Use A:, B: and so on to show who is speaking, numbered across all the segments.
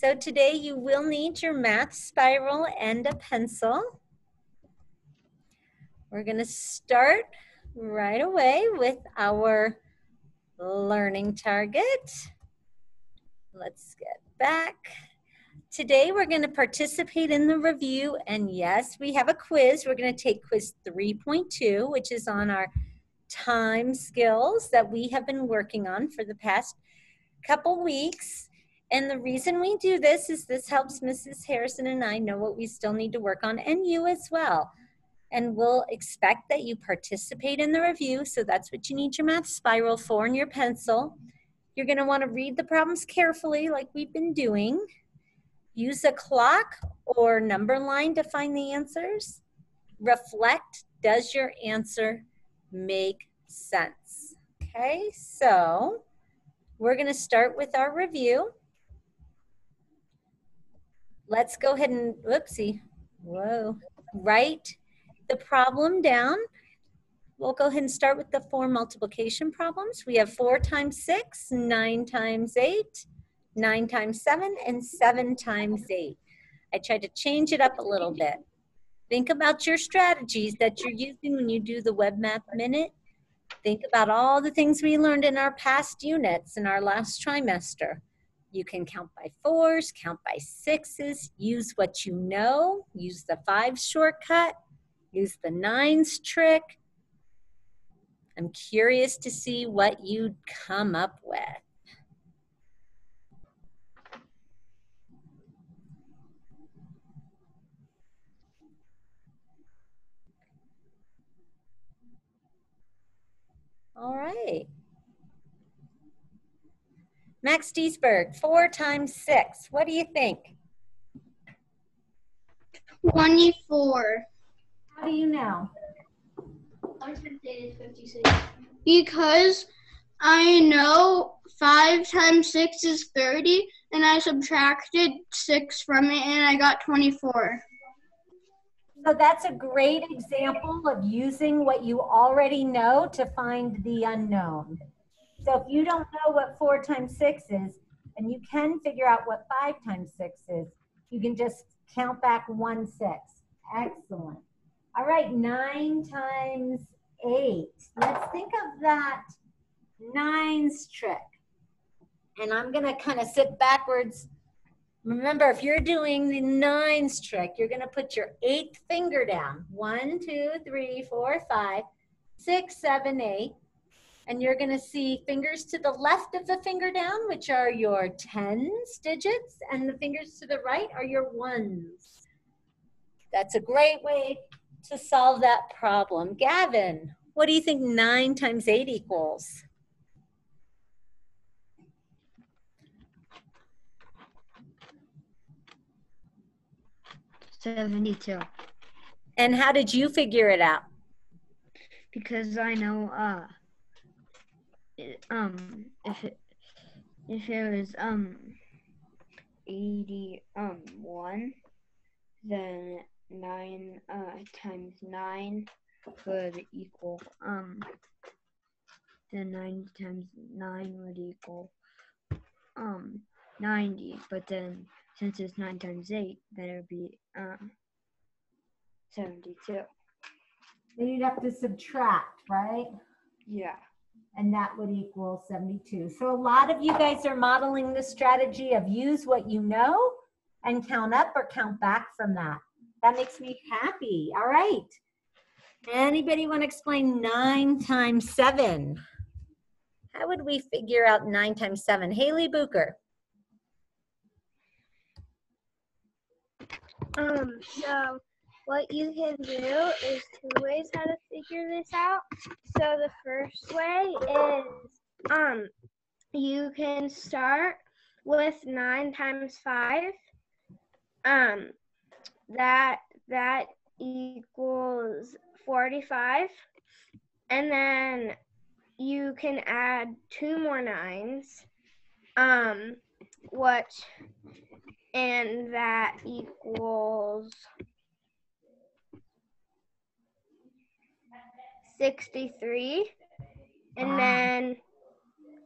A: So today you will need your math spiral and a pencil. We're gonna start right away with our learning target. Let's get back. Today we're going to participate in the review and yes, we have a quiz. We're going to take quiz 3.2, which is on our time skills that we have been working on for the past couple weeks. And the reason we do this is this helps Mrs. Harrison and I know what we still need to work on and you as well. And we'll expect that you participate in the review. So that's what you need your math spiral for and your pencil. You're gonna wanna read the problems carefully like we've been doing. Use a clock or number line to find the answers. Reflect, does your answer make sense? Okay, so we're gonna start with our review. Let's go ahead and, whoopsie, whoa, write the problem down. We'll go ahead and start with the four multiplication problems. We have four times six, nine times eight, nine times seven, and seven times eight. I tried to change it up a little bit. Think about your strategies that you're using when you do the Web Math Minute. Think about all the things we learned in our past units in our last trimester. You can count by fours, count by sixes, use what you know, use the five shortcut, use the nines trick. I'm curious to see what you'd come up with. All right. Max Deesberg, four times six. What do you think?
B: 24.
A: How do you know?
B: Because I know 5 times 6 is 30, and I subtracted 6 from it, and I got 24.
A: So that's a great example of using what you already know to find the unknown. So if you don't know what 4 times 6 is, and you can figure out what 5 times 6 is, you can just count back one six. Excellent. All right, 9 times 8. Let's think of that nines trick. And I'm going to kind of sit backwards Remember, if you're doing the nines trick, you're going to put your eighth finger down. One, two, three, four, five, six, seven, eight. And you're going to see fingers to the left of the finger down, which are your tens digits, and the fingers to the right are your ones. That's a great way to solve that problem. Gavin, what do you think 9 times 8 equals?
C: 72.
A: And how did you figure it out?
C: Because I know, uh, um, if it, if it was, um, 80, um, 1, then 9, uh, times 9 would equal, um, then 9 times 9 would equal, um, 90, but then since it's 9 times 8, then it would be um, 72.
A: Then you'd have to subtract, right?
C: Yeah.
A: And that would equal 72. So a lot of you guys are modeling the strategy of use what you know and count up or count back from that. That makes me happy. All right. Anybody want to explain 9 times 7? How would we figure out 9 times 7? Haley Booker.
D: Um, so what you can do is two ways how to figure this out. So the first way is um you can start with nine times five. Um that that equals 45. And then you can add two more nines. Um which and that equals 63 and uh-huh. then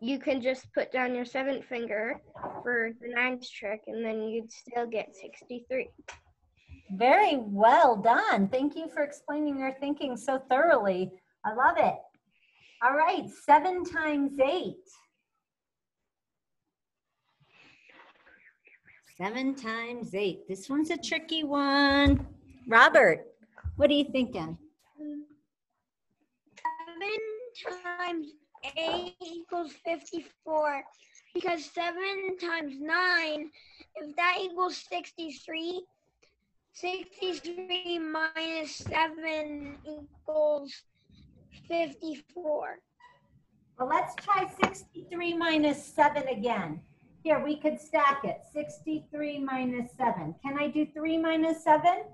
B: you can just put down your seventh finger for the ninth trick, and then you'd still get 63.
A: Very well done. Thank you for explaining your thinking so thoroughly. I love it. All right, seven times eight. Seven times eight. This one's a tricky one. Robert, what are you thinking?
B: Seven times eight equals 54 because seven times nine, if that equals 63, 63 minus seven equals 54.
A: Well, let's try 63 minus 7 again. Here, we could stack it. 63 minus 7. Can I do 3 minus 7?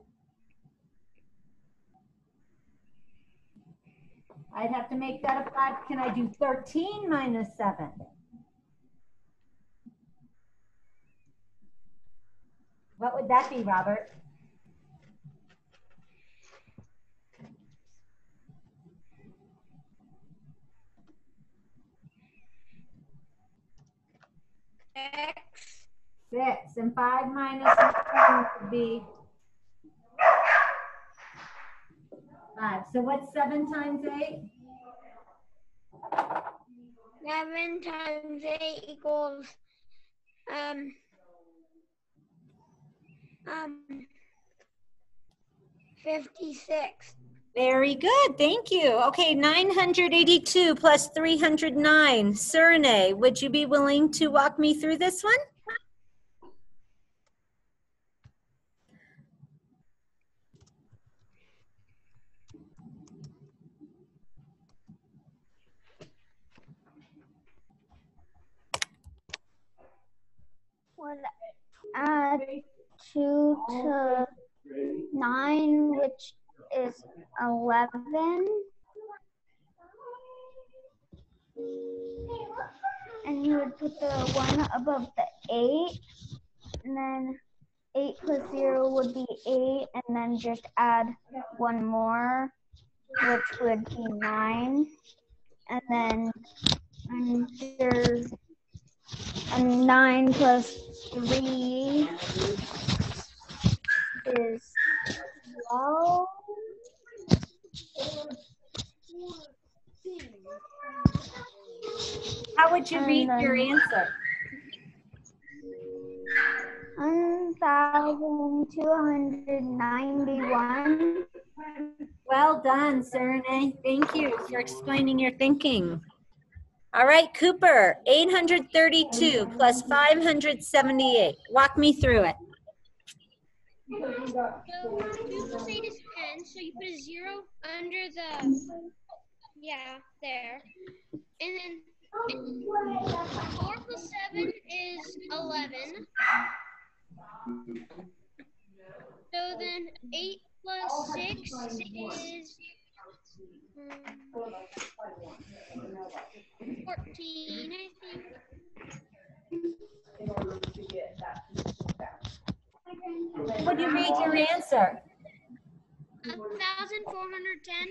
A: I'd have to make that a 5. Can I do 13 minus 7? What would that be, Robert?
B: X.
A: 6. And 5 minus 1 would be 5. So what's 7 times 8?
B: Seven times eight equals um um fifty six.
A: Very good, thank you. Okay, 982 plus 309. Surne, would you be willing to walk me through this one?
E: Would add two to nine, which is eleven. And you would put the one above the eight, and then eight plus zero would be eight, and then just add one more, which would be nine. And then under and nine plus three is twelve.
A: How would you read your answer?
E: One thousand two hundred ninety-one.
A: Well done, Surne. Thank you for explaining your thinking. All right, Cooper, 832 plus 578. Walk me through it.
D: So two plus eight is ten, so you put a zero under the, yeah, there. And then four plus seven is eleven. So then eight plus six is um, fourteen, I think.
A: Would you read your answer?
D: Thousand four hundred ten.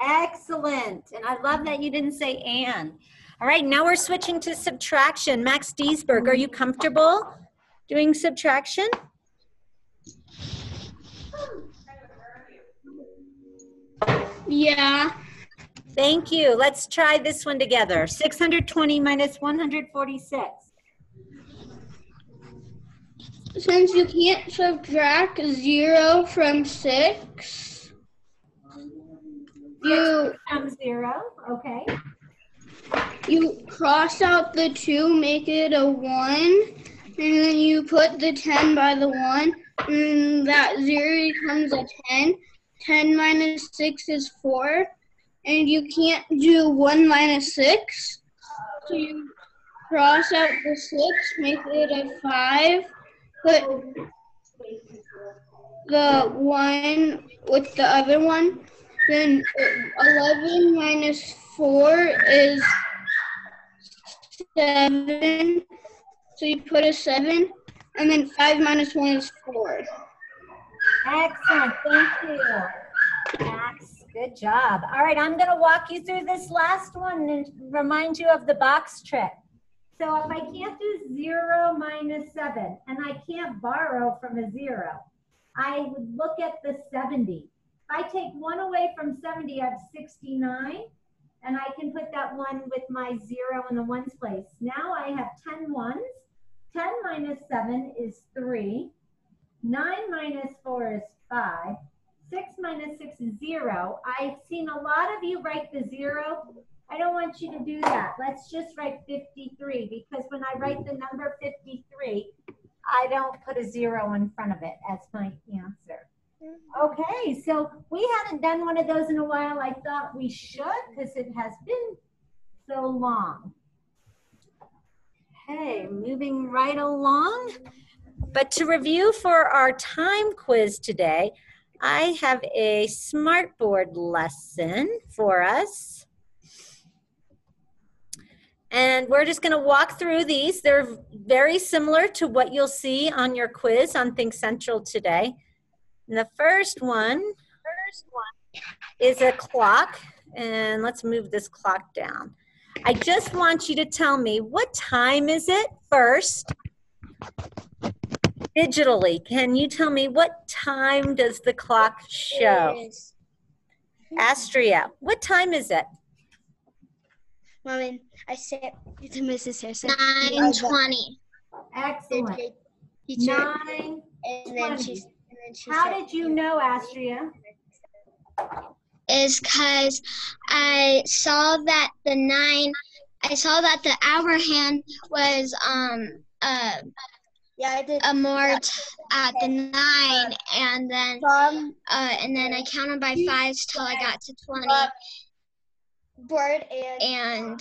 A: Excellent. And I love that you didn't say and. All right, now we're switching to subtraction. Max Diesberg, are you comfortable doing subtraction?
E: Yeah.
A: Thank you. Let's try this one together. 620 minus 146.
E: Since you can't subtract zero from six, you
A: Times zero, okay.
E: you cross out the two, make it a one, and then you put the ten by the one, and that zero becomes a ten. Ten minus six is four, and you can't do one minus six, so you cross out the six, make it a five, put the one with the other one. Then uh, 11 minus 4 is 7. So you put a 7. And then 5 minus 1 is 4.
A: Excellent. Thank you, Max. Good job. All right, I'm going to walk you through this last one and remind you of the box trick. So if I can't do zero minus seven and I can't borrow from a zero, I would look at the 70. If I take one away from 70, I have 69 and I can put that one with my zero in the ones place. Now I have 10 ones. 10 minus seven is three. Nine minus four is five. Six minus six is zero. I've seen a lot of you write the zero. I don't want you to do that. Let's just write 53 because when I write the number 53, I don't put a zero in front of it as my answer. Mm-hmm. Okay, so we haven't done one of those in a while. I thought we should because it has been so long. Okay, moving right along. But to review for our time quiz today, I have a smartboard lesson for us. And we're just going to walk through these. They're very similar to what you'll see on your quiz on Think Central today. And the first one, first one is a clock. And let's move this clock down. I just want you to tell me what time is it first? Digitally, can you tell me what time does the clock show? Astria, what time is it?
F: Mommy, I said to Mrs. Harrison.
B: Nine twenty.
A: Excellent.
F: Teacher,
A: Nine.
F: and then she, and then she
A: How
F: said,
A: did you know, Astria?
B: Is because I saw that the nine, I saw that the hour hand was um uh,
F: Yeah, I did.
B: a more t- at the nine, and then
F: From
B: uh and then I counted by fives till I got to twenty,
F: uh, board and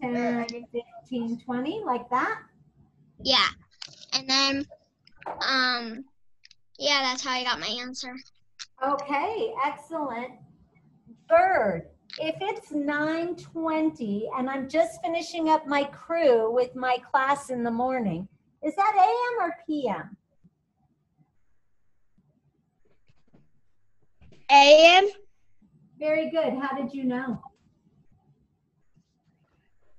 B: and
A: 10, 15, 20, like that?
B: yeah, and then um yeah, that's how I got my answer.
A: Okay, excellent. Bird, if it's 9:20 and I'm just finishing up my crew with my class in the morning, is that AM or PM?
F: AM
A: Very good. How did you know?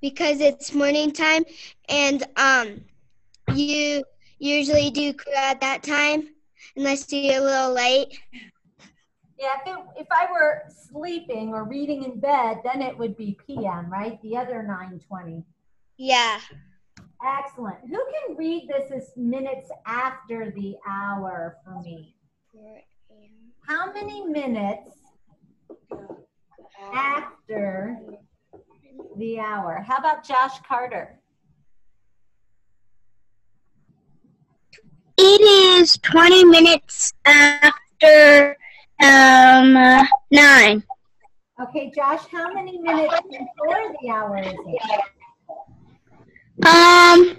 F: because it's morning time, and um, you usually do crew at that time unless you're a little late.
A: Yeah, if, it, if I were sleeping or reading in bed, then it would be PM, right? The other 9:20.
F: Yeah.
A: Excellent. Who can read this as minutes after the hour for me? How many minutes after the hour? How about Josh Carter?
B: It is twenty minutes after um nine.
A: Okay, Josh, how many minutes before the hour is it?
B: Um,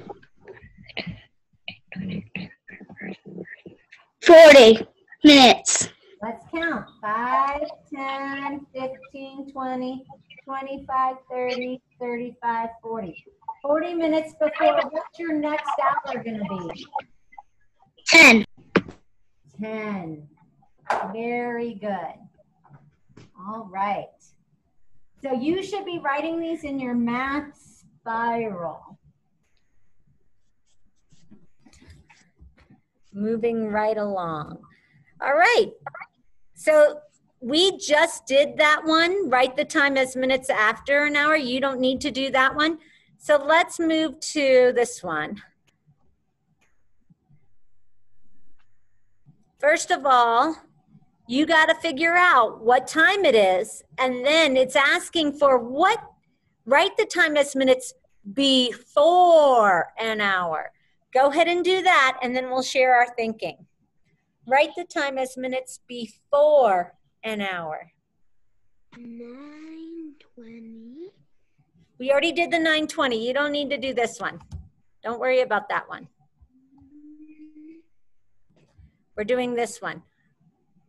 B: forty minutes.
A: Let's count. 5, 10, 15, 20, 25, 30, 35, 40. 40 minutes before, what's your next hour going to be?
B: Ten.
A: 10. Very good. All right. So you should be writing these in your math spiral. Moving right along. All right. So we just did that one. Write the time as minutes after an hour. You don't need to do that one. So let's move to this one. First of all, you got to figure out what time it is. And then it's asking for what, write the time as minutes before an hour. Go ahead and do that, and then we'll share our thinking. Write the time as minutes before an hour.
F: Nine twenty.
A: We already did the 920. You don't need to do this one. Don't worry about that one. We're doing this one.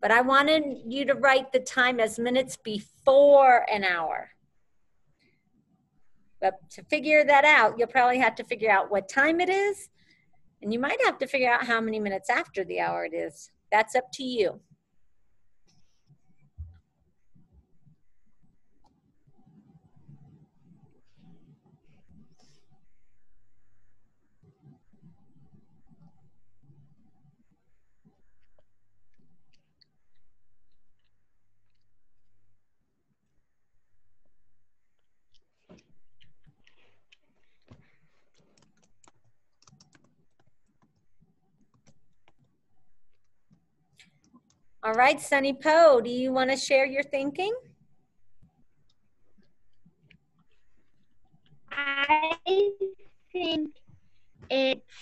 A: But I wanted you to write the time as minutes before an hour. But to figure that out, you'll probably have to figure out what time it is, and you might have to figure out how many minutes after the hour it is. That's up to you. All right, Sunny Poe, do you want to share your thinking?
D: I think it's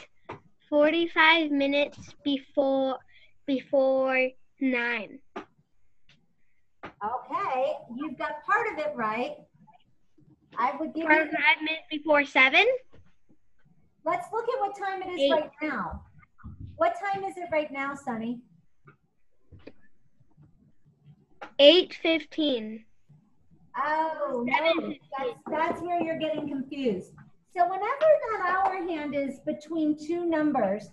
D: 45 minutes before before 9.
A: Okay, you've got part of it right. I would give
D: 45
A: you,
D: minutes before 7?
A: let's look at what time it is
D: Eight.
A: right now. What time is it right now, Sunny?
D: 8:15.
A: Oh, no, that's, that's where you're getting confused. So whenever that hour hand is between two numbers,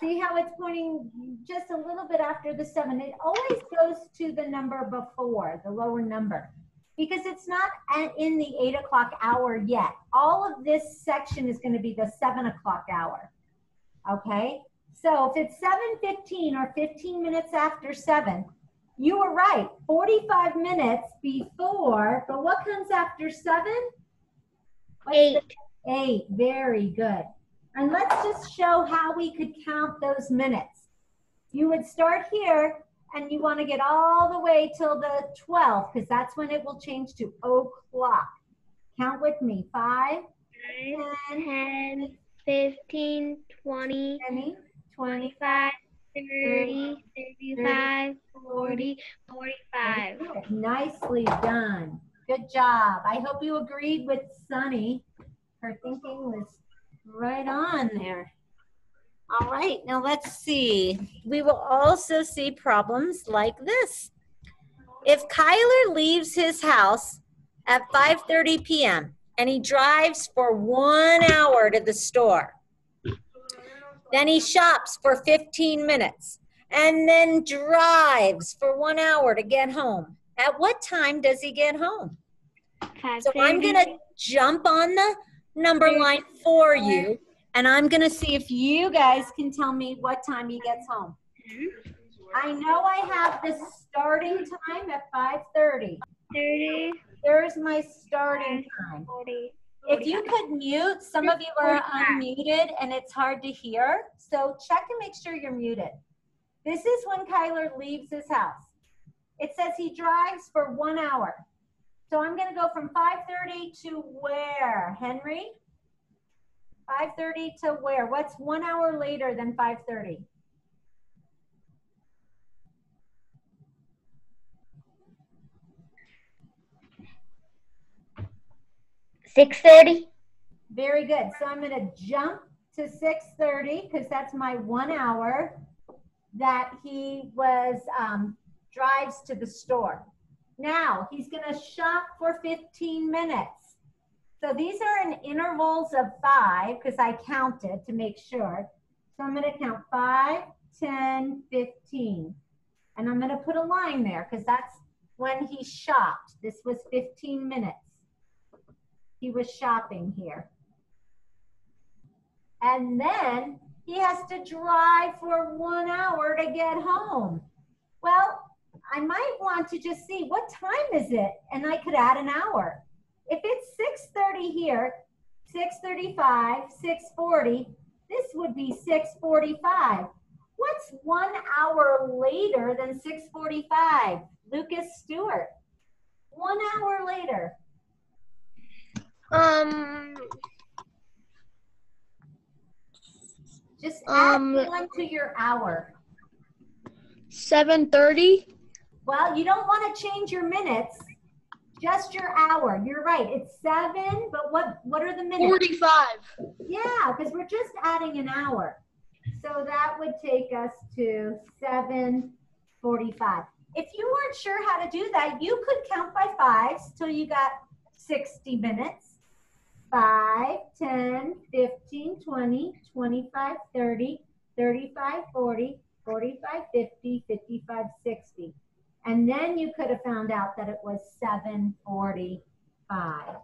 A: see how it's pointing just a little bit after the seven? It always goes to the number before, the lower number, because it's not at- in the eight o'clock hour yet. All of this section is gonna be the seven o'clock hour, okay? So if it's seven fifteen or fifteen minutes after seven, you were right, 45 minutes before, but what comes after seven? What's the-
D: 8.
A: Eight, very good. And let's just show how we could count those minutes. You would start here and you want to get all the way till the 12th because that's when it will change to o'clock. Count with me. Five, 10,
D: 10, 15, 20,
A: 20, 20,
D: 25, 30, 35, 40, 45.
A: Nicely done. Good job. I hope you agreed with Sunny. Her thinking was right on there. All right, now let's see. We will also see problems like this. If Kyler leaves his house at 5:30 p.m. and he drives for 1 hour to the store, then he shops for 15 minutes and then drives for 1 hour to get home. At what time does he get home? So I'm gonna jump on the number line for you, and I'm gonna see if you guys can tell me what time he gets home. I know I have the starting time at 5:30.
D: 30,
A: There's my starting time.
D: 40.
A: If you could mute, some of you are unmuted and it's hard to hear, so check and make sure you're muted. This is when Kyler leaves his house. It says he drives for one hour. So I'm gonna go from 5:30 to where, Henry? 5:30 to where? What's one hour later than 5:30?
F: Six thirty.
A: Very good. So I'm gonna jump to six thirty because that's my one hour that he was um, drives to the store. Now he's gonna shop for 15 minutes. So these are in intervals of five because I counted to make sure. So I'm gonna count five, 10, 15. And I'm gonna put a line there because that's when he shopped. This was 15 minutes. He was shopping here. And then he has to drive for one hour to get home. Well, I might want to just see what time is it, and I could add an hour. If it's 6:30 here, 6:35, 6:40, this would be 6:45. What's one hour later than 6:45? Lucas Stewart. One hour later.
D: Um,
A: Just add
D: Um,
A: one to your hour.
D: seven thirty.
A: Well, you don't want to change your minutes, just your hour. You're right. It's seven, but what what are the minutes?
D: Forty-five.
A: Yeah, because we're just adding an hour. So that would take us to 745. If you weren't sure how to do that, you could count by fives till you got 60 minutes. 5, 10, 15, 20, 25, 30, 35, 40, 45, 50, 55, 60. And then you could have found out that it was 745.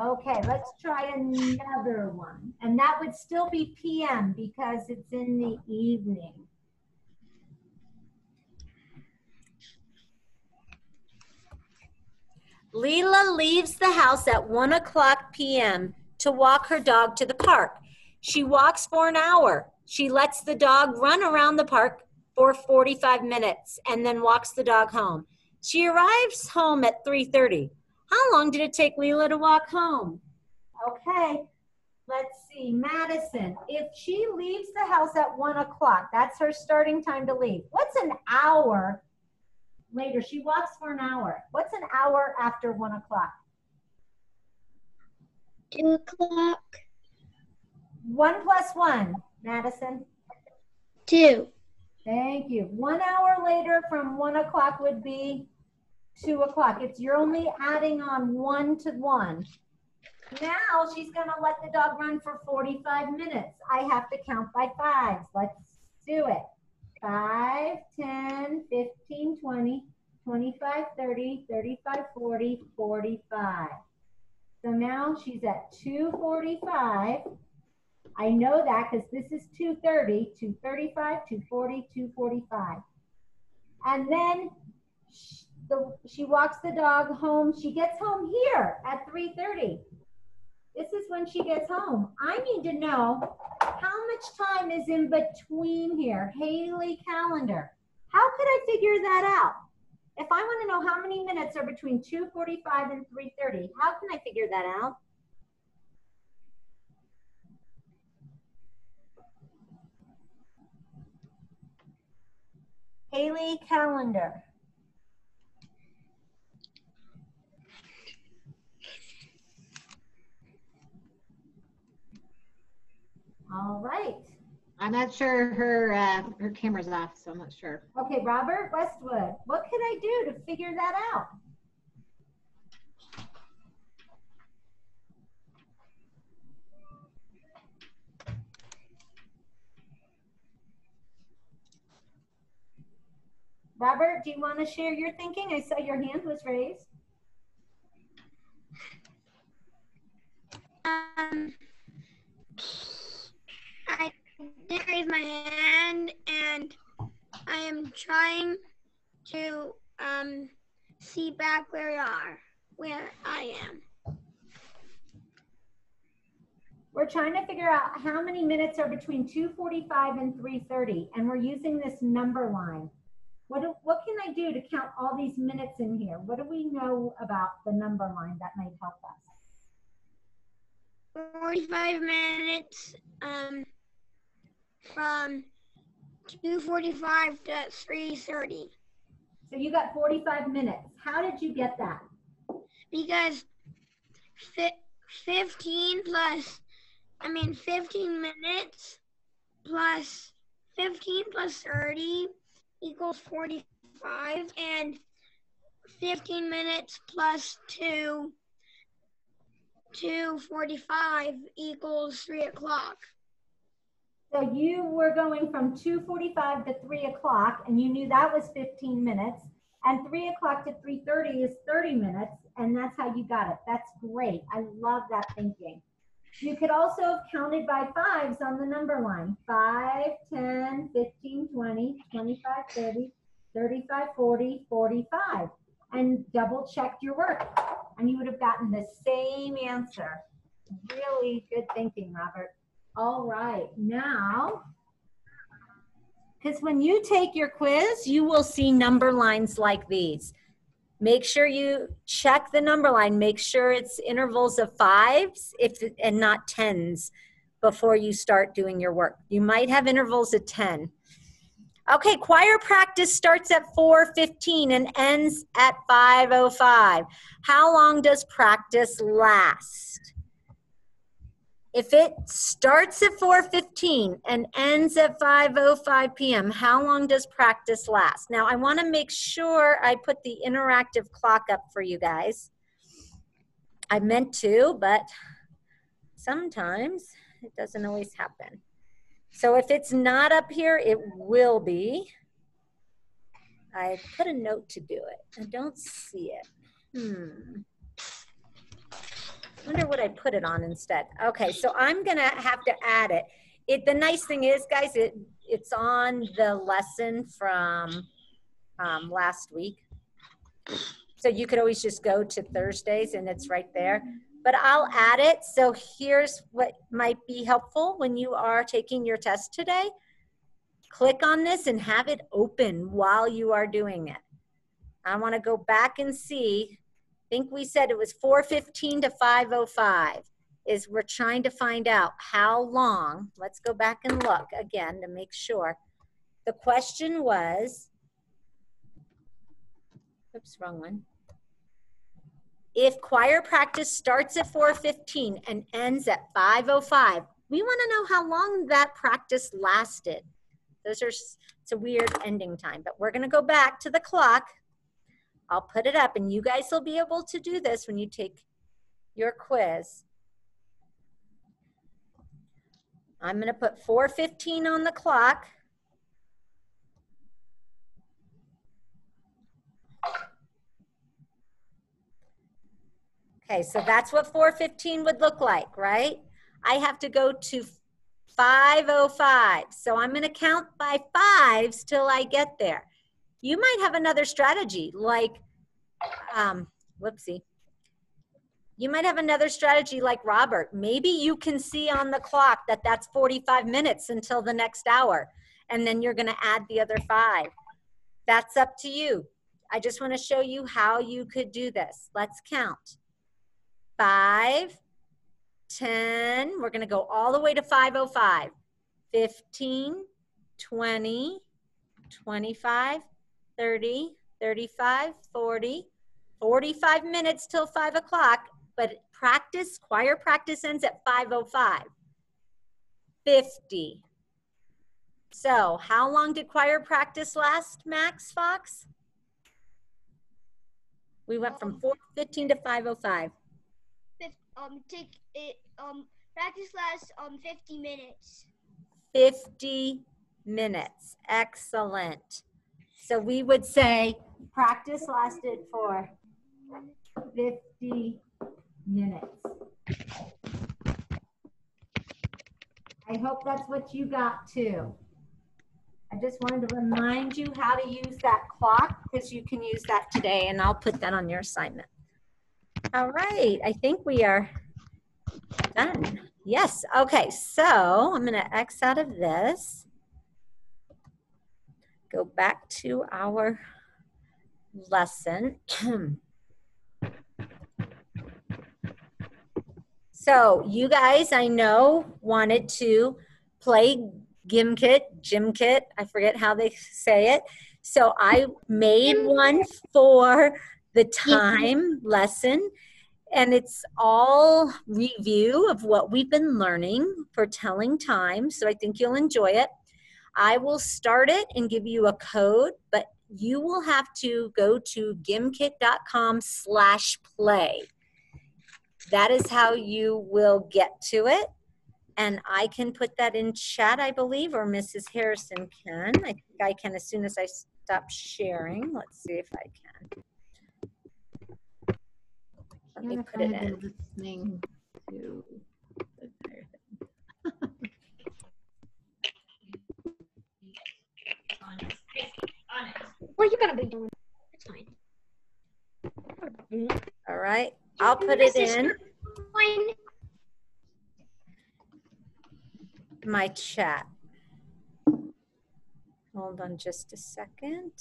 A: Okay, let's try another one. And that would still be PM because it's in the evening. Leela leaves the house at 1 o'clock PM to walk her dog to the park. She walks for an hour. She lets the dog run around the park for 45 minutes and then walks the dog home. She arrives home at 3.30. How long did it take Leela to walk home? Okay, let's see, Madison. If she leaves the house at one o'clock, that's her starting time to leave. What's an hour later? She walks for an hour. What's an hour after one o'clock?
F: Two o'clock.
A: One plus one, Madison.
F: Two.
A: Thank you. One hour later from one o'clock would be two o'clock. It's you're only adding on one to one. Now she's gonna let the dog run for 45 minutes. I have to count by fives. Let's do it. 5, 10, 15, 20, 25, 30, 35, 40, 45. So now she's at 245. I know that because this is 230, 235, 240, 245. And then sh- the, she walks the dog home. She gets home here at 3.30. This is when she gets home. I need to know how much time is in between here. Haley calendar. How could I figure that out? If I want to know how many minutes are between 2.45 and 3.30, how can I figure that out? Haley calendar. All right.
G: I'm not sure her uh, her camera's off, so I'm not sure.
A: Okay, Robert Westwood, what could I do to figure that out? Robert, do you want to share your thinking? I saw your hand was raised.
D: Um, I didn't raise my hand, and I am trying to um, see back where we are, where I am.
A: We're trying to figure out how many minutes are between 245 and 330, and we're using this number line. What, do, what can I do to count all these minutes in here? What do we know about the number line that might help us?
D: 45 minutes um, from 2:45 to 3:30
A: So you got 45 minutes. How did you get that?
D: because fi- 15 plus I mean 15 minutes plus 15 plus 30 equals 45 and 15 minutes plus 2 245 equals 3 o'clock
A: So you were going from 2:45 to 3 o'clock, and you knew that was 15 minutes. And 3 o'clock to 3:30 is 30 minutes, and that's how you got it. That's great. I love that thinking. You could also have counted by fives on the number line. 5, 10, 15, 20, 25, 30, 35, 40, 45. And double checked your work. And you would have gotten the same answer. Really good thinking, Robert. All right, now, because when you take your quiz, you will see number lines like these. Make sure you check the number line. Make sure it's intervals of fives if and not tens before you start doing your work. You might have intervals of 10. Okay, choir practice starts at 4:15 and ends at 5:05. How long does practice last? If it starts at 4:15 and ends at 5:05 p.m., how long does practice last? Now, I want to make sure I put the interactive clock up for you guys. I meant to, but sometimes it doesn't always happen. So if it's not up here, it will be. I put a note to do it. I don't see it. Hmm wonder what I put it on instead. Okay, so I'm gonna have to add it. It the nice thing is, guys, it it's on the lesson from um, last week. So you could always just go to Thursdays and it's right there. But I'll add it. So here's what might be helpful when you are taking your test today. click on this and have it open while you are doing it. I want to go back and see. Think we said it was 415 to 505 is we're trying to find out how long. Let's go back and look again to make sure. The question was, oops, wrong one. If choir practice starts at 4.15 and ends at 5.05, we want to know how long that practice lasted. Those are, it's a weird ending time, but we're going to go back to the clock. I'll put it up and you guys will be able to do this when you take your quiz. I'm going to put 415 on the clock. Okay, so that's what 415 would look like, right? I have to go to 505. So I'm going to count by fives till I get there. You might have another strategy like, um, whoopsie. You might have another strategy like Robert. Maybe you can see on the clock that that's 45 minutes until the next hour, and then you're going to add the other five. That's up to you. I just want to show you how you could do this. Let's count. Five, 10, we're going to go all the way to 505. 15, 20, 25, 30, 35, 40, 45 minutes till 5 o'clock, but practice, choir practice ends at 505. 50. So how long did choir practice last, Max Fox? We went from 415 to 505
H: um take it um practice lasts um 50 minutes
A: 50 minutes excellent so we would say practice lasted for 50 minutes i hope that's what you got too I just wanted to remind you how to use that clock because you can use that today and I'll put that on your assignment. All right, I think we are done. Yes, okay, so I'm gonna X out of this. Go back to our lesson. so you guys, I know, wanted to play Gimkit, Gymkit, I forget how they say it. So I made one for the time lesson and it's all review of what we've been learning for telling time so i think you'll enjoy it i will start it and give you a code but you will have to go to gimkit.com slash play. That is how you will get to it. And i can put that in chat i believe or mrs harrison can. I think i can as soon as i stop sharing. Let's see if i can. Let me put it in.
G: Listening to the entire thing.
D: What are you gonna be doing? It's fine.
A: All right, I'll put it in my chat. Hold on just a second.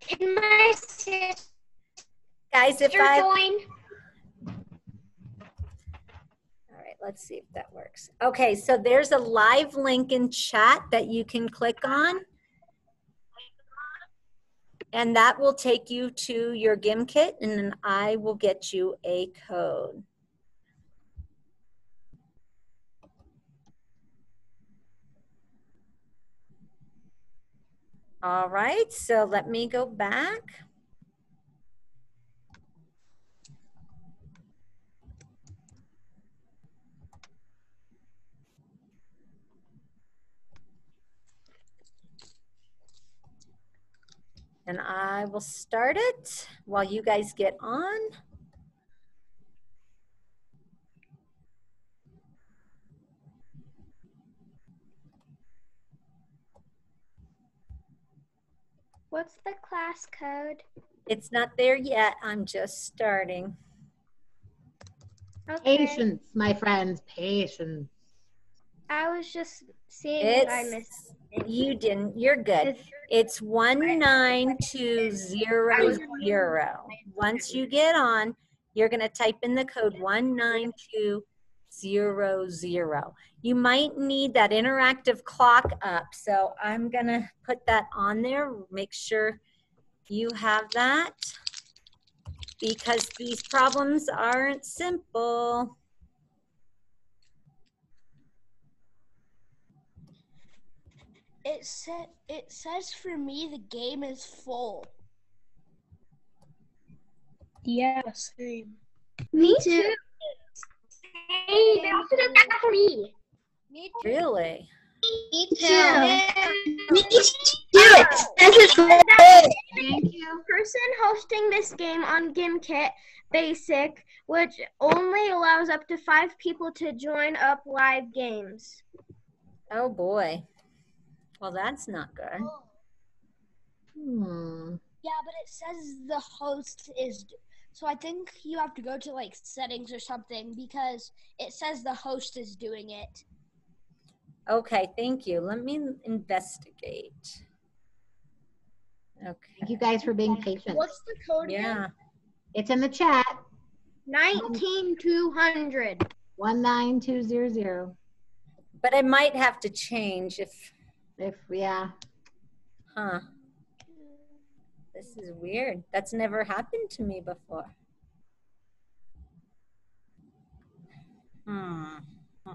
D: Can my sister
A: Guys, if I, all right, let's see if that works. Okay, so there's a live link in chat that you can click on. And that will take you to your Gimkit and then I will get you a code. All right, so let me go back. And I will start it while you guys get on.
D: What's the class code?
A: It's not there yet. I'm just starting.
D: Okay.
G: Patience, my friends, patience.
D: I was just if I missed.
A: you didn't, you're good.
D: It's-
A: It's one nine two zero zero. Once you get on, you're gonna type in the code one nine two zero zero. You might need that interactive clock up, so I'm gonna put that on there. Make sure you have that. Because these problems aren't simple.
H: It said it says for me the game is full.
C: Yeah, same.
B: Me too.
D: Hey, they also did that for me.
H: Me too.
A: Really?
B: Me
F: too.
B: Me too. This is good.
G: Thank you.
D: person hosting this game on GimKit Basic, which only allows up to five people to join up live games.
A: Oh, boy. Well, that's not good.
G: Hmm.
H: Yeah, but it says the host is. So I think you have to go to like settings or something because it says the host is doing it.
A: Okay, thank you. Let me investigate. Okay.
G: Thank you guys for being patient.
H: What's the code again?
A: yeah.
G: It's in the chat.
D: 19200.
G: 19200.
A: But it might have to change if,
G: If, yeah.
A: huh? This is weird. That's never happened to me before. Hmm.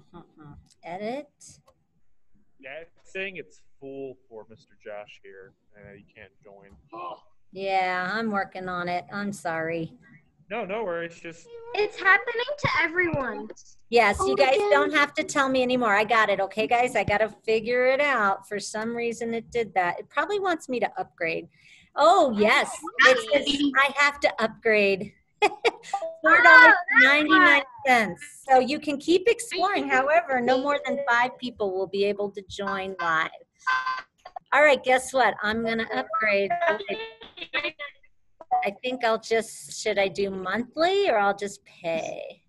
A: Edit.
I: Yeah, it's saying it's full for Mr. Josh here. and he can't join.
A: Yeah, I'm working on it. I'm sorry.
I: No, no worries. Just
D: It's happening to everyone.
A: Yes, you
B: Oh,
A: guys
B: again.
A: don't have to tell me anymore. I got it. Okay, guys, I got to figure it out. For some reason, it did that. It probably wants me to upgrade. Oh, yes. It says I have to upgrade. Four oh, dollars ninety nine cents. So you can keep exploring. However, no more than five people will be able to join live. All right, guess what? I'm gonna upgrade. I think I'll just should I do monthly or I'll just pay?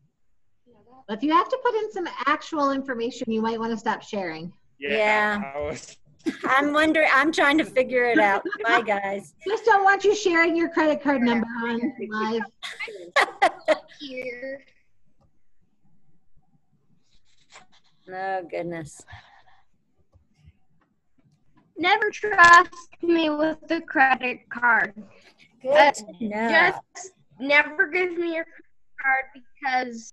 G: If you have to put in some actual information, you might want to stop sharing.
I: yeah.
A: Yeah.
I: I was,
A: I'm wondering. I'm trying to figure it out. Bye, guys.
G: Just don't want you sharing your credit card number on live.
H: Here.
A: Oh goodness.
D: Never trust me with the credit card.
A: Good to know.
D: Just never give me your card because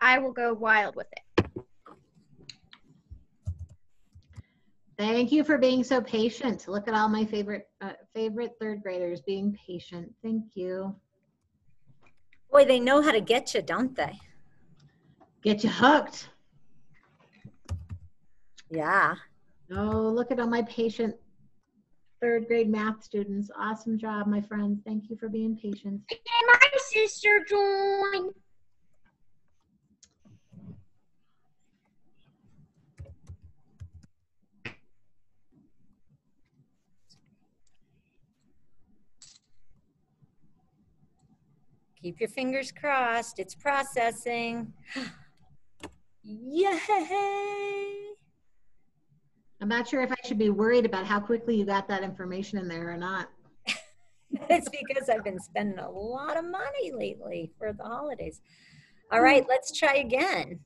D: I will go wild with it.
G: Thank you for being so patient. Look at all my favorite uh, favorite third graders being patient. Thank you.
A: Boy, they know how to get you, don't they?
G: Get you hooked.
A: Yeah.
G: Oh, look at all my patient third grade math students. Awesome job, my friends. Thank you for being patient.
D: And my sister joined.
A: Keep your fingers crossed. It's processing. Yay!
G: I'm not sure if I should be worried about how quickly you got that information in there or not.
A: It's because I've been spending a lot of money lately for the holidays. All right, let's try again.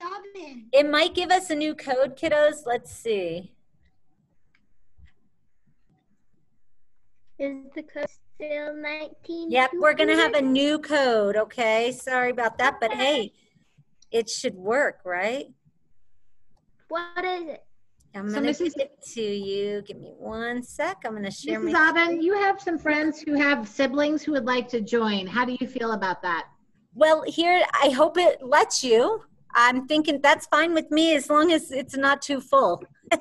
H: Robin.
A: It might give us a new code, kiddos. Let's see.
D: Is the code still 19?
A: Yep, we're gonna have a new code, okay? Sorry about that, but hey, it should work, right?
D: What is it?
A: I'm
G: going
A: to get to you. Give me one sec. I'm going to share.
G: Mrs.
A: My-
G: you have some friends who have siblings who would like to join. How do you feel about that?
A: Well, here, I hope it lets you. I'm thinking that's fine with me as long as it's not too full.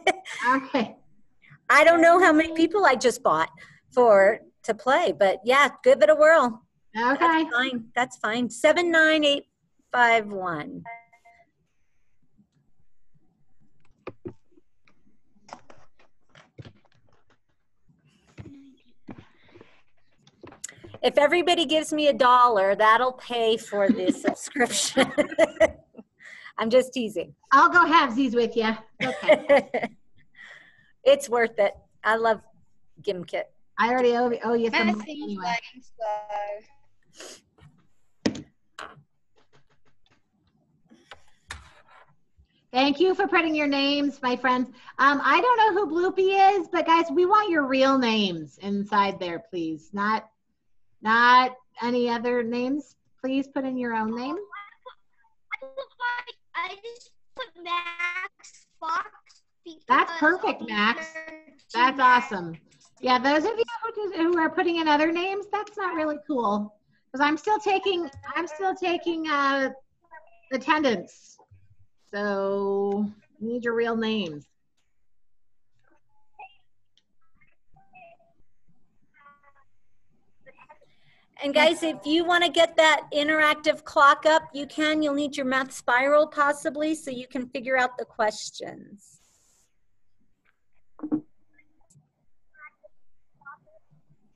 G: okay.
A: I don't know how many people I just bought for to play, but yeah, give it a whirl.
G: Okay.
A: That's fine. That's fine. 79851. If everybody gives me a dollar, that'll pay for the subscription. I'm just teasing.
G: I'll go halvesies with you. Okay.
A: it's worth it. I love Gimkit.
G: I already owe, owe you some money anyway.
B: Flying Star.
G: Thank you for putting your names, my friends. Um, I don't know who Bloopy is, but guys, we want your real names inside there, please. Not, not any other names. Please put in your own name.
H: I put like I just put Max Fox.
G: That's perfect, Max. That's awesome. Yeah, those of you who, do- who are putting in other names, that's not really cool. Because I'm still taking, I'm still taking uh, attendance. So need your real names.
A: And guys, if you want to get that interactive clock up, you can. You'll need your math spiral possibly so you can figure out the questions.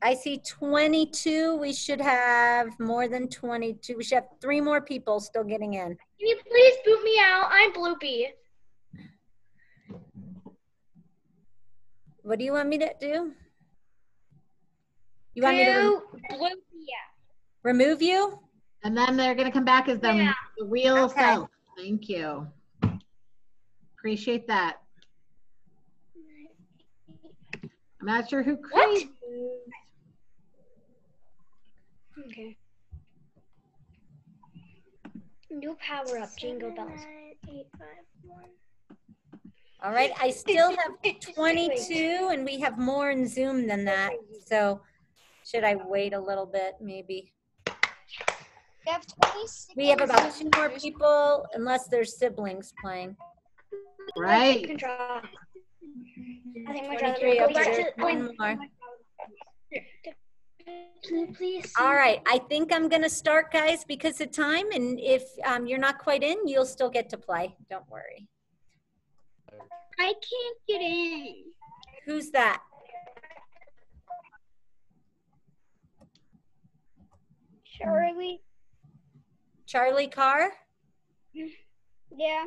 A: I see 22. We should have more than 22. We should have three more people still getting in.
H: Can you please boot me out? I'm Bloopy.
A: What do you want me to do? You want me to rem-
H: Boot Bloopy
A: remove you?
G: And then they're going to come back as the,
H: Yeah.
G: the real
A: Okay.
G: self. Thank you. Appreciate that. I'm not sure who created.
H: Okay. New power up, jingle bells.
A: All right, I still have 22 and we have more in Zoom than that. So should I wait a little bit maybe?
F: We have 26.
A: We have about two more people unless there's siblings playing.
G: Right.
H: Can draw. I think my
A: 23
H: go
A: up
H: back to
A: one more.
H: Can you please?
A: All right, I think I'm gonna start, guys, because of time. And if um, you're not quite in, you'll still get to play. Don't worry.
H: I can't get in.
A: Who's that? Mm-hmm.
H: Charlie.
A: Charlie Carr?
H: Yeah.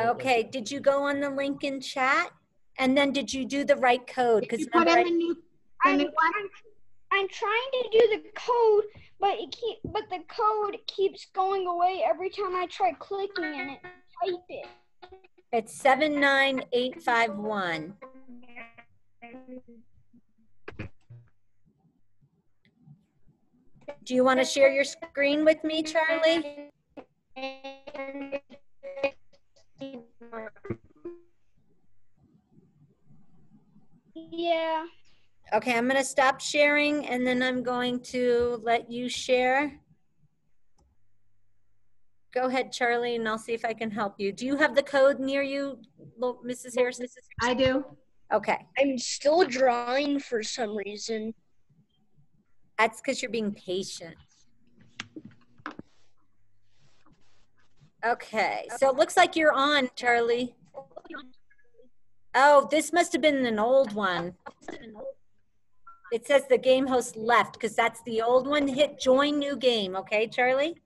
A: Okay, did you go on the link in chat? And then did you do the right code? Because
G: you put in the new, the
H: I'm,
G: new one?
H: I'm, I'm trying to do the code, but it keep, but the code keeps going away every time I try clicking and it type it.
A: it's 79851. Do you want to share your screen with me, Charlie?
H: Yeah.
A: Okay, I'm going to stop sharing and then I'm going to let you share. Go ahead, Charlie, and I'll see if I can help you. Do you have the code near you, Mrs. Harris?
G: I do.
A: Okay,
E: I'm still drawing for some reason.
A: That's because you're being patient. Okay, so it looks like you're on, Charlie. Oh, this must have been an old one. It says the game host left because that's the old one. Hit join new game, okay, Charlie?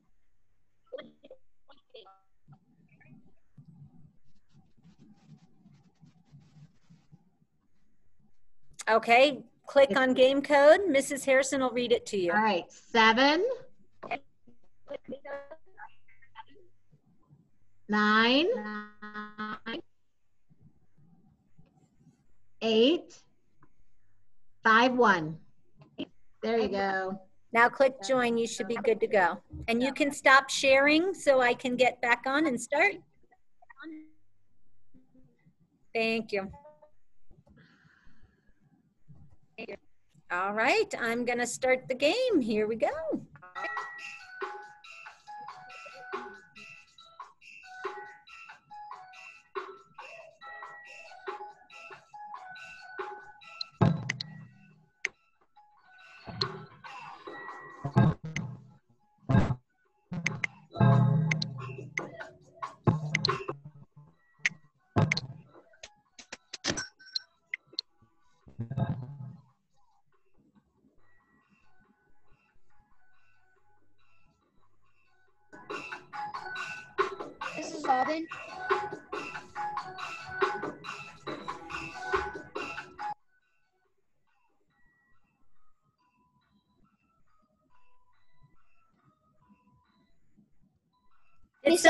A: Okay, click on game code. Mrs. Harrison will read it to you.
G: All right. Seven, nine, eight, five, one. There you go.
A: Now click join, you should be good to go. And you can stop sharing so I can get back on and start. Thank you. All right, I'm gonna start the game. Here we go.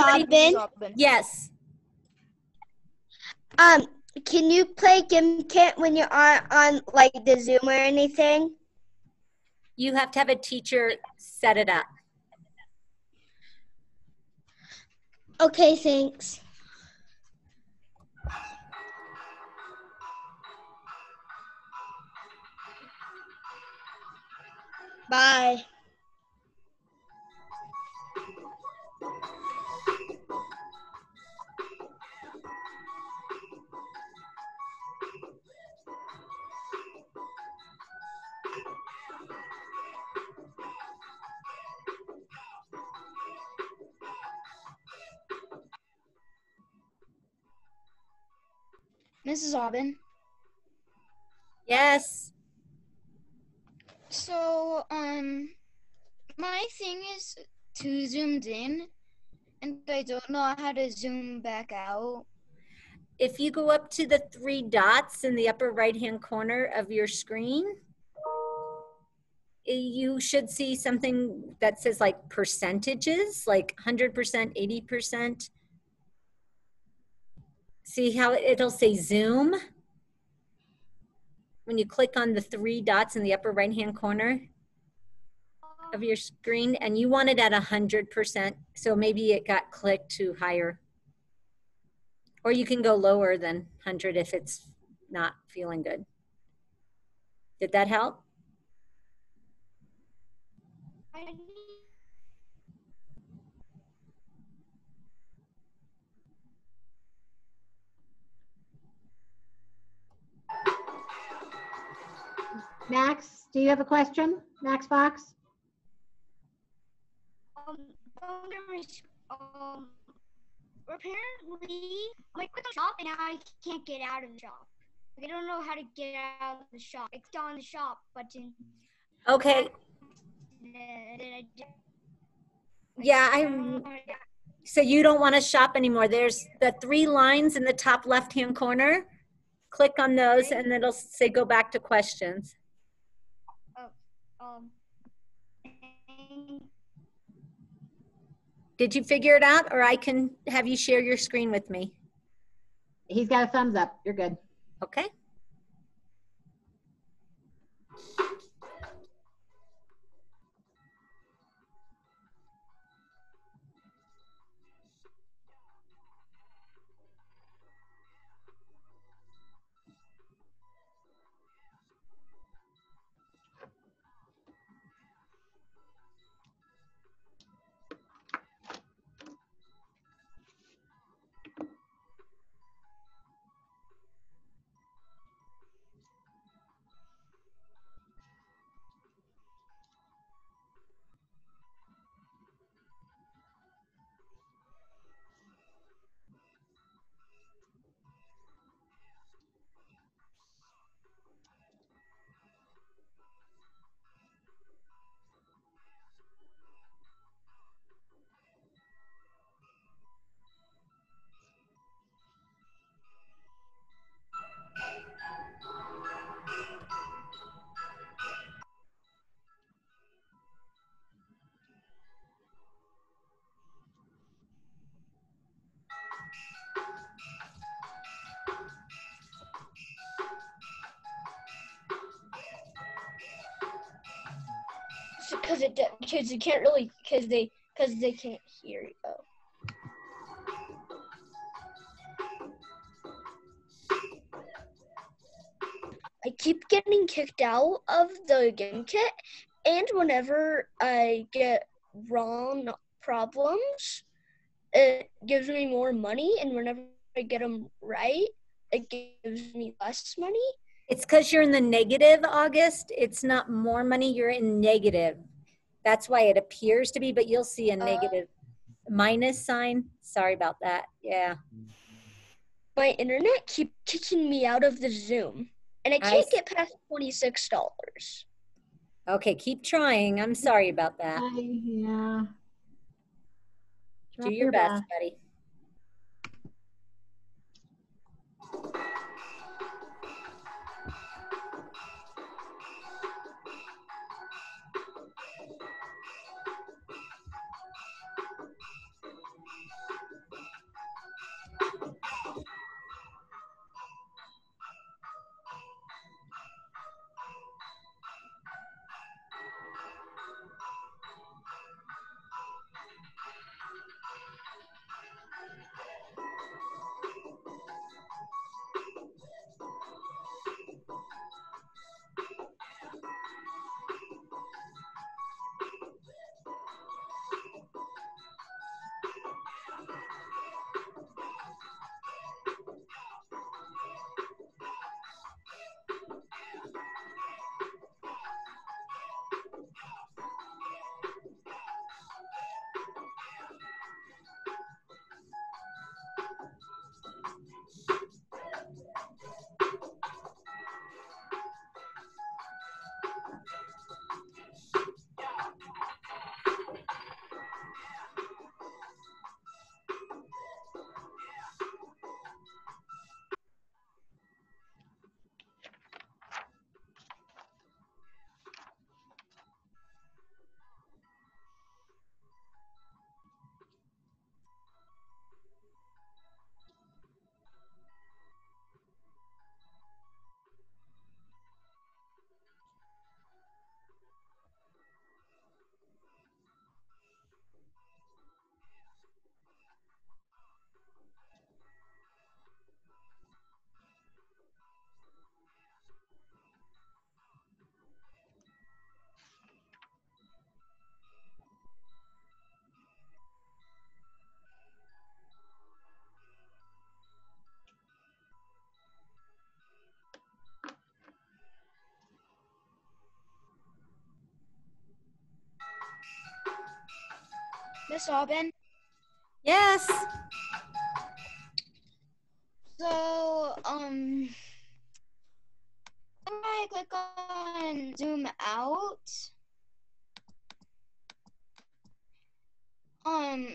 A: Somebody-
F: Aubin?
H: Aubin.
A: Yes.
F: Um, can you play Gimkit when you're on, on like the Zoom or anything?
A: You have to have a teacher set it up.
F: Okay, thanks. Bye.
H: Mrs. Aubin.
A: Yes.
H: So, um, my thing is too zoomed in, and I don't know how to zoom back out.
A: If you go up to the three dots in the upper right-hand corner of your screen, eh, you should see something that says like percentages, like 100%, 80%. See how it'll say Zoom? When you click on the three dots in the upper right-hand corner of your screen, and you want it at 100%, so maybe it got clicked to higher. Or you can go lower than 100 if it's not feeling good. Did that help?
G: Max, do you have a question? Max Fox?
D: Um, boundaries, um, apparently, I clicked on shop and now I can't get out of the shop. I don't know how to get out of the shop. I clicked on the shop button.
A: Okay,
D: and I did-
A: yeah, I, so you don't want to shop anymore. There's the three lines in the top left-hand corner. Click on those and it'll say go back to questions.
D: Um,
A: Did you figure it out or I can have you share your screen with me?
G: He's got a thumbs up. You're good.
A: Okay.
E: Because you can't really because they because they can't hear you. I keep getting kicked out of the Gimkit, and whenever I get wrong problems, it gives me more money, and whenever I get them right, it gives me less money.
A: It's because you're in the negative, August. It's not more money, you're in negative. That's why it appears to be, but you'll see a
E: uh.
A: negative uh, minus sign. Sorry about that. Yeah.
E: My internet keep kicking me out of the Zoom, and I can't
A: I
E: get past twenty six dollars.
A: Okay, keep trying. I'm sorry about that.
G: Yeah.
A: Drop Do
G: your,
A: your best, buddy.
H: Miss Aubin.
A: Yes.
H: So, um, when I click on zoom out, um,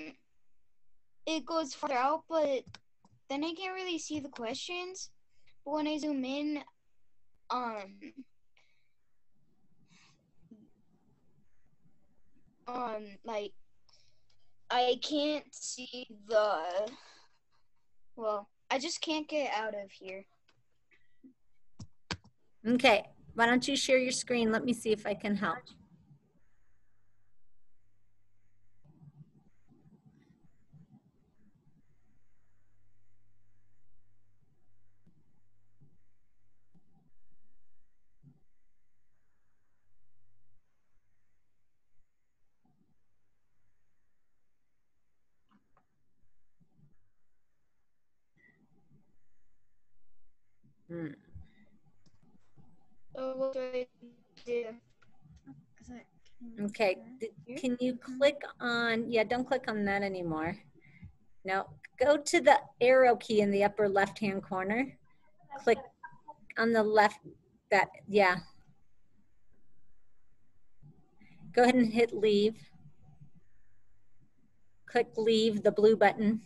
H: it goes farther out, but then I can't really see the questions. But when I zoom in, um, um, like, I can't see the, well, I just can't get out of here.
A: Okay. Why don't you share your screen? Let me see if I can help. Hmm.
H: So what do I do?
A: Okay, can you click on, yeah, don't click on that anymore. No, go to the arrow key in the upper left-hand corner. Click on the left, that, yeah. Go ahead and hit leave. Click leave, the blue button.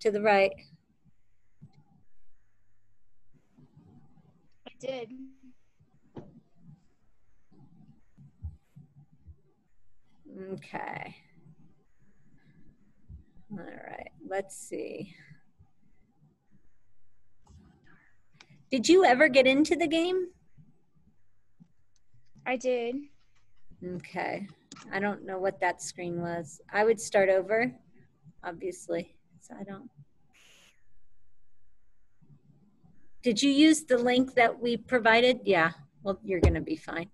A: To the right.
H: I did.
A: Okay. All right, let's see. Did you ever get into the game?
H: I did.
A: Okay. I don't know what that screen was. I would start over, obviously. So I don't. Did you use the link that we provided? Yeah. Well, you're going to be fine.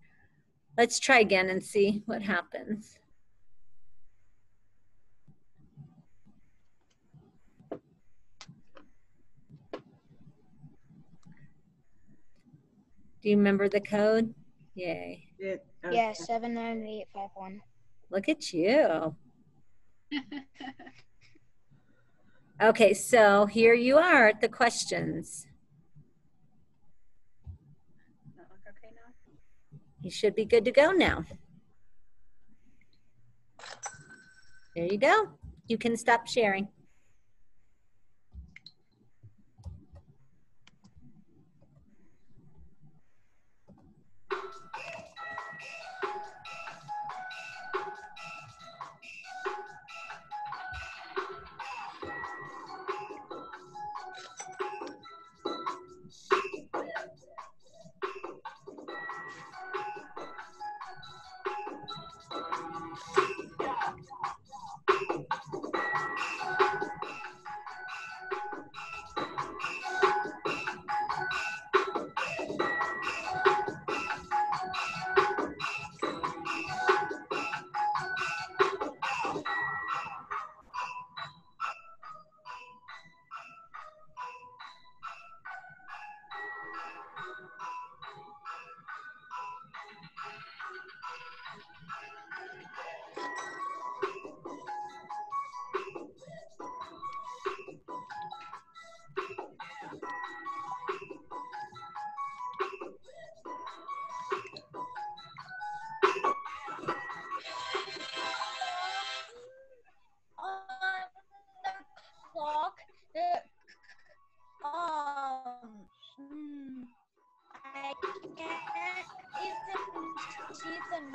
A: Let's try again and see what happens. Do you remember the code? Yay.
G: It-
H: Yeah, seven nine eight five one.
A: Look at you. Okay, so here you are at the questions. You should be good to go now. There you go. You can stop sharing.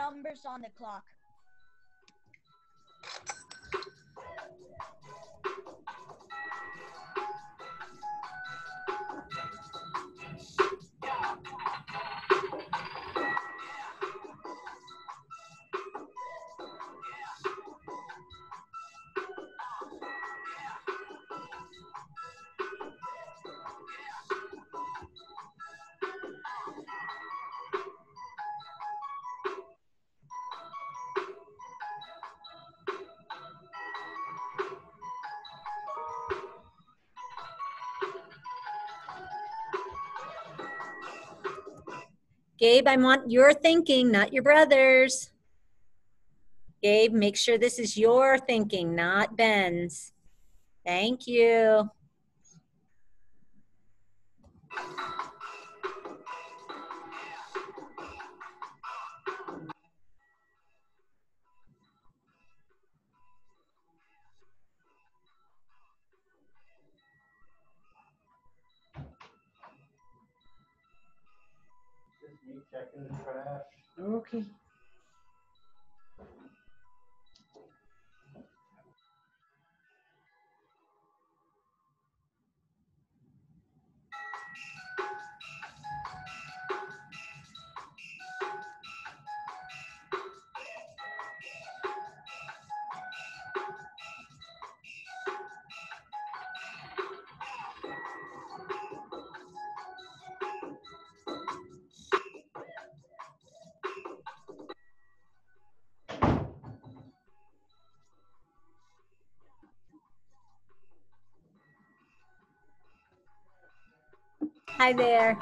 H: Numbers on the clock.
A: Gabe, I want your thinking, not your brother's. Gabe, make sure this is your thinking, not Ben's. Thank you.
G: Okay.
A: Hi there.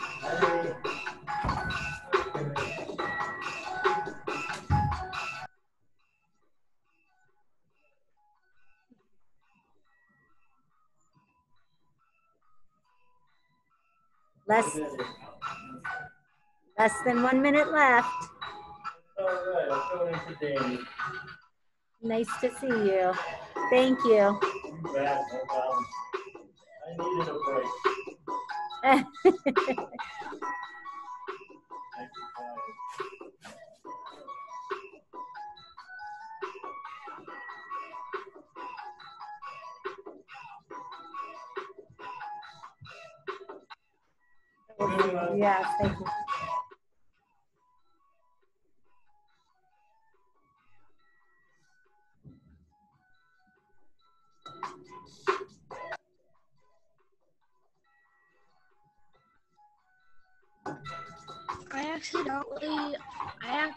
A: Less, less than one minute left. Nice to see you. Thank you. Yes, thank you.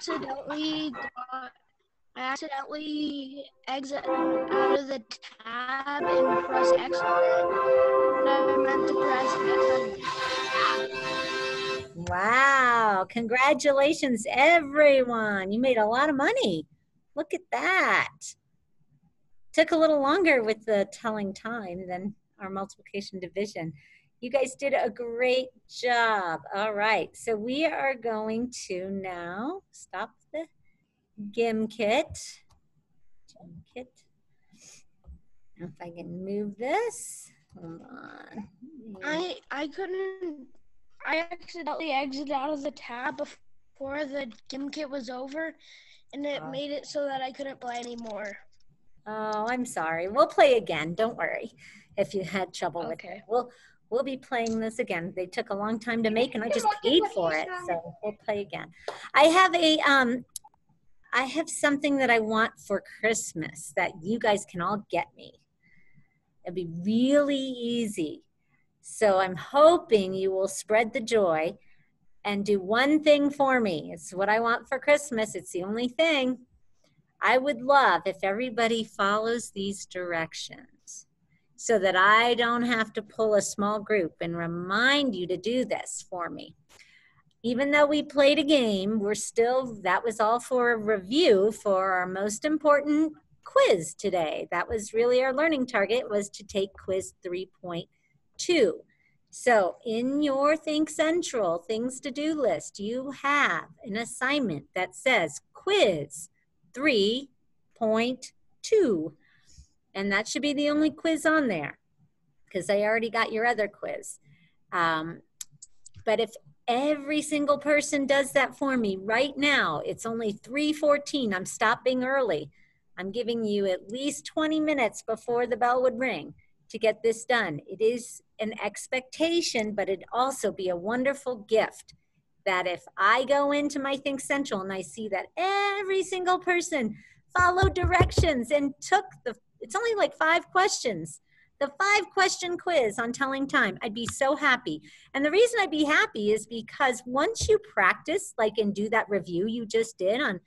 E: Accidentally got, I accidentally exit out of the tab and press X on I meant to press X
A: Wow, congratulations, everyone. You made a lot of money. Look at that. Took a little longer with the telling time than our multiplication division. You guys did a great job. All right, so we are going to now stop the Gimkit. GIM GimKit. If I can move this, hold on.
E: I I couldn't. I accidentally exited out of the tab before the Gimkit was over, and it
A: Oh.
E: made it so that I couldn't play anymore.
A: Oh, I'm sorry. We'll play again. Don't worry if you had trouble with it.
E: Okay.
A: We'll we'll be playing this again. They took a long time to make and I just paid for it. So we'll play again. I have a um I have something that I want for Christmas that you guys can all get me. It'd be really easy. So I'm hoping you will spread the joy and do one thing for me. It's what I want for Christmas. It's the only thing. I would love if everybody follows these directions so that I don't have to pull a small group and remind you to do this for me. Even though we played a game, we're still, that was all for a review for our most important quiz today. That was really our learning target was to take quiz 3.2. So in your Think Central things to do list, you have an assignment that says quiz 3.2. And that should be the only quiz on there because I already got your other quiz. Um, but if every single person does that for me right now, it's only 3.14. I'm stopping early. I'm giving you at least 20 minutes before the bell would ring to get this done. It is an expectation, but it'd also be a wonderful gift that if I go into my Think Central and I see that every single person followed directions and took the, it's only like five questions, the five question quiz on telling time, I'd be so happy. And the reason I'd be happy is because once you practice, like and do that review you just did on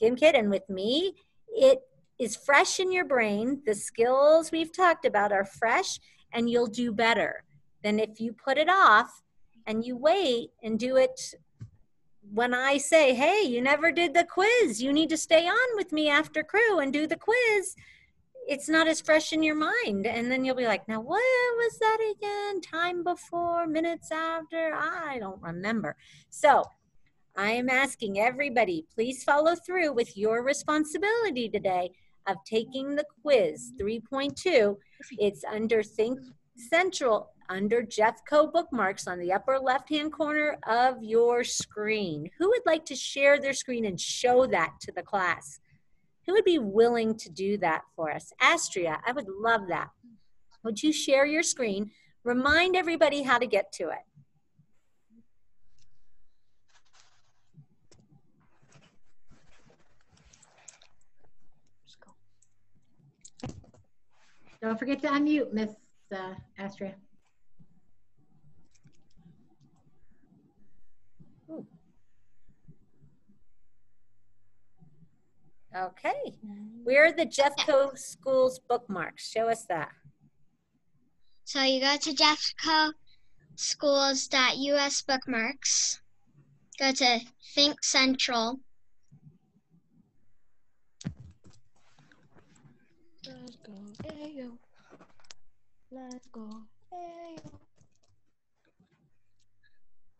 A: GimKit and with me, it is fresh in your brain. The skills we've talked about are fresh and you'll do better than if you put it off and you wait and do it when I say, hey, you never did the quiz, you need to stay on with me after crew and do the quiz, it's not as fresh in your mind. And then you'll be like, now, what was that again? Time before, minutes after? I don't remember. So I am asking everybody, please follow through with your responsibility today of taking the quiz 3.2. It's under Think Central under Jeffco bookmarks on the upper left-hand corner of your screen. Who would like to share their screen and show that to the class? Who would be willing to do that for us? Astria, I would love that. Would you share your screen? Remind everybody how to get to it.
G: Don't forget to unmute, Miss uh, Astria.
A: Okay. Mm-hmm. Where are the Jeffco schools bookmarks? Show us that.
F: So you go to jeffcoschools.us bookmarks. Go to Think Central.
C: Let's go, ayo. Let's go, ayo.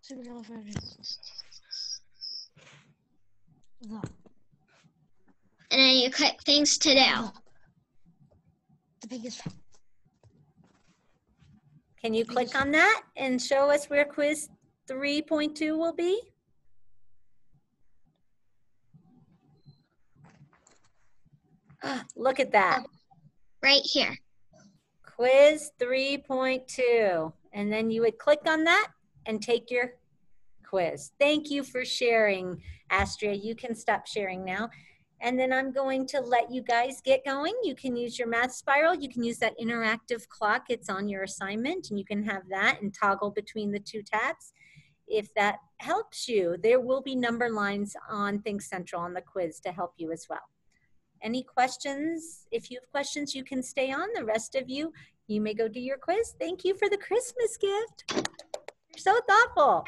C: Supercalifragilistic. The,
F: And then you click things to do.
C: the biggest.
A: Can you click on that and show us where quiz 3.2 will be? Ah, Look at that.
F: Right here.
A: Quiz 3.2. And then you would click on that and take your quiz. Thank you for sharing, Astria. You can stop sharing now. And then I'm going to let you guys get going. You can use your math spiral. You can use that interactive clock. It's on your assignment and you can have that and toggle between the two tabs. If that helps you, there will be number lines on Think Central on the quiz to help you as well. Any questions? If you have questions, you can stay on. The rest of you, you may go do your quiz. Thank you for the Christmas gift. You're so thoughtful.